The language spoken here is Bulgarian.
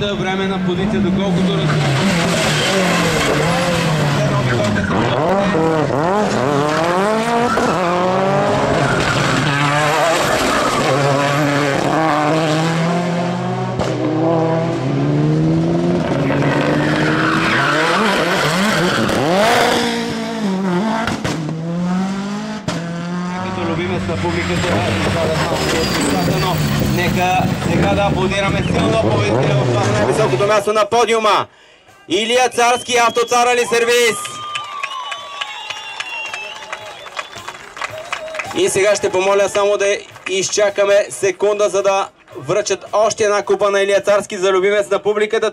време на позиция, доколкото любимец на публиката, това да знам, но нека сега да аплодираме силно победителя в най-високото място на подиума. Илия Царски, автоцара ли сервис? И сега ще помоля само да изчакаме секунда, за да връчат още една купа на Илия Царски за любимец на публиката.